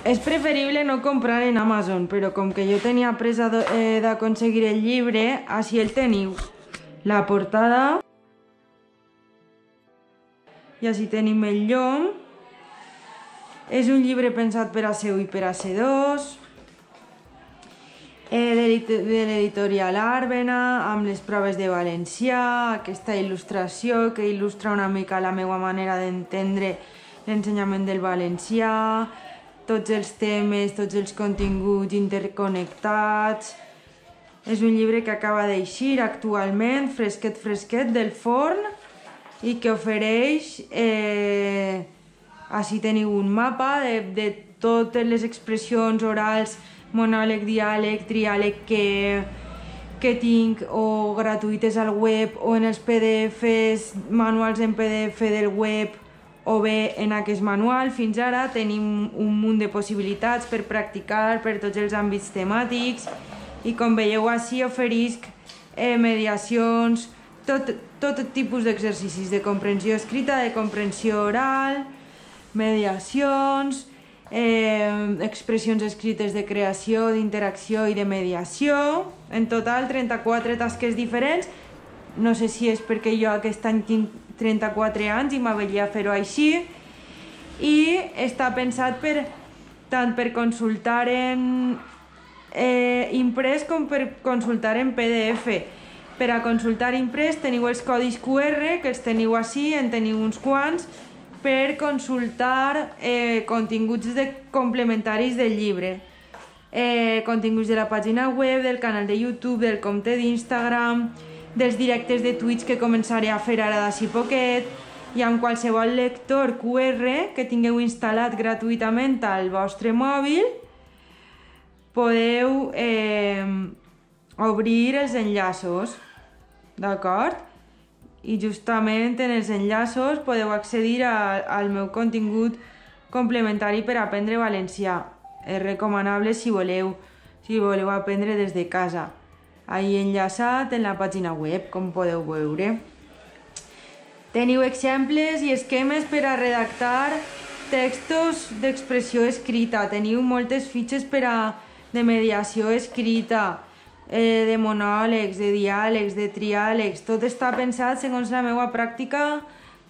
És preferible no comprar en Amazon, però com que jo tenia presa eh, d'aconseguir el llibre, així el teniu. La portada... I així tenim el llom. És un llibre pensat per a C1 i per a C2. Eh, de l'editorial Àrbena, amb les proves de valencià, aquesta il·lustració que il·lustra una mica la meva manera d'entendre l'ensenyament del valencià, tots els temes, tots els continguts interconnectats. És un llibre que acaba d'eixir actualment, fresquet, fresquet, del forn i que ofereix... Eh, així teniu un mapa de, de totes les expressions orals, monòleg, diàleg, triàleg que, que tinc o gratuïtes al web o en els PDFs, manuals en PDF del web o bé en aquest manual. Fins ara tenim un munt de possibilitats per practicar per tots els àmbits temàtics i com veieu així oferisc eh, mediacions, tot, tot tipus d'exercicis de comprensió escrita, de comprensió oral, mediacions, eh, expressions escrites de creació, d'interacció i de mediació. En total 34 tasques diferents. No sé si és perquè jo aquest any tinc 34 anys i m'avelia fer-ho així i està pensat per tant per consultar en eh, imprès com per consultar en PDF. Per a consultar imprès teniu els codis QR, que els teniu així, en teniu uns quants, per consultar eh, continguts de complementaris del llibre. Eh, continguts de la pàgina web, del canal de YouTube, del compte d'Instagram, dels directes de Twitch que començaré a fer ara d'ací poquet i amb qualsevol lector QR que tingueu instal·lat gratuïtament al vostre mòbil podeu eh, obrir els enllaços, d'acord? I justament en els enllaços podeu accedir a, al meu contingut complementari per aprendre valencià. És recomanable si voleu, si voleu aprendre des de casa ahí enllaçat en la pàgina web, com podeu veure. Teniu exemples i esquemes per a redactar textos d'expressió escrita. Teniu moltes fitxes per a de mediació escrita, eh, de monòlegs, de diàlegs, de triàlegs. Tot està pensat segons la meva pràctica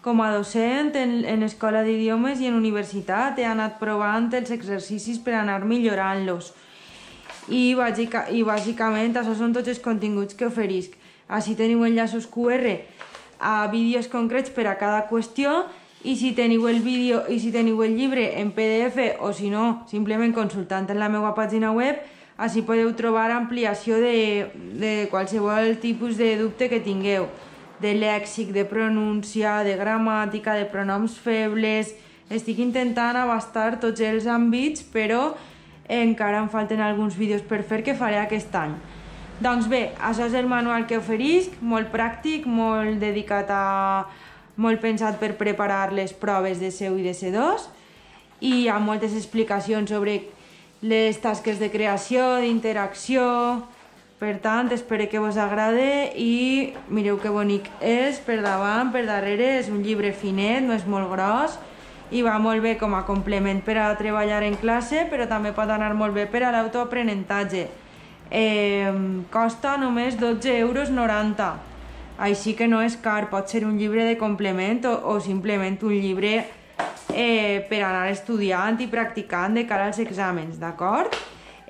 com a docent en, en escola d'idiomes i en universitat. He anat provant els exercicis per anar millorant-los i, bàsica, i bàsicament això són tots els continguts que oferisc. Així teniu enllaços QR a vídeos concrets per a cada qüestió i si teniu el vídeo i si teniu el llibre en PDF o si no, simplement consultant en la meva pàgina web, així podeu trobar ampliació de, de qualsevol tipus de dubte que tingueu, de lèxic, de pronúncia, de gramàtica, de pronoms febles... Estic intentant abastar tots els àmbits, però encara em falten alguns vídeos per fer que faré aquest any. Doncs bé, això és el manual que oferisc, molt pràctic, molt dedicat a... molt pensat per preparar les proves de C1 i de C2 i ha moltes explicacions sobre les tasques de creació, d'interacció, per tant, espero que vos agrade i mireu que bonic és, per davant, per darrere, és un llibre finet, no és molt gros, i va molt bé com a complement per a treballar en classe, però també pot anar molt bé per a l'autoaprenentatge. Eh, costa només 12 euros 90, així que no és car, pot ser un llibre de complement o, o simplement un llibre eh, per anar estudiant i practicant de cara als exàmens, d'acord?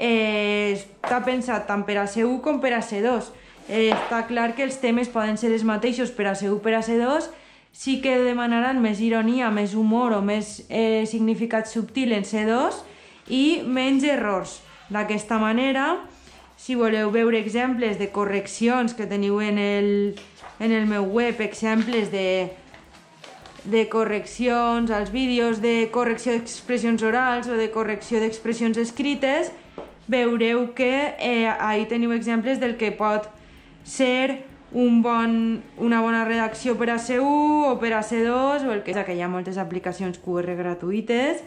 Eh, està pensat tant per a C1 com per a C2. Eh, està clar que els temes poden ser els mateixos per a C1 per a C2, sí que demanaran més ironia, més humor o més eh, significat subtil en C2 i menys errors. D'aquesta manera, si voleu veure exemples de correccions que teniu en el, en el meu web, exemples de, de correccions als vídeos, de correcció d'expressions orals o de correcció d'expressions escrites, veureu que eh, ahí teniu exemples del que pot ser un bon, una bona redacció per a C1 o per a C2 o el que, que hi ha moltes aplicacions QR gratuïtes.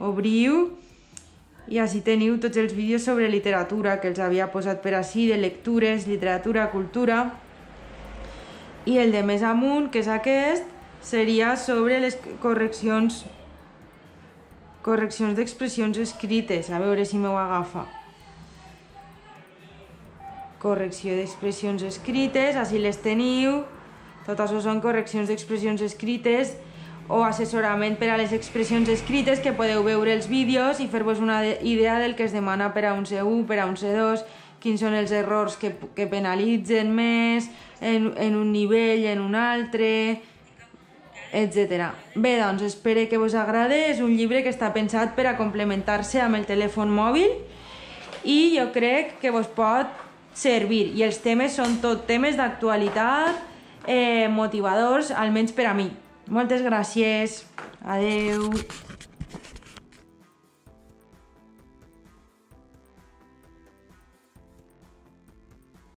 Obriu i així teniu tots els vídeos sobre literatura que els havia posat per així de lectures, literatura, cultura. I el de més amunt, que és aquest, seria sobre les correccions correccions d'expressions escrites, a veure si m'ho agafa. Correcció d'expressions escrites, així les teniu. Tot això són correccions d'expressions escrites o assessorament per a les expressions escrites que podeu veure els vídeos i fer-vos una idea del que es demana per a un C1, per a un C2, quins són els errors que, que penalitzen més en, en un nivell, en un altre, etc. Bé, doncs, espero que vos agrade. És un llibre que està pensat per a complementar-se amb el telèfon mòbil i jo crec que vos pot servir. I els temes són tot temes d'actualitat, eh, motivadors, almenys per a mi. Moltes gràcies. Adeu.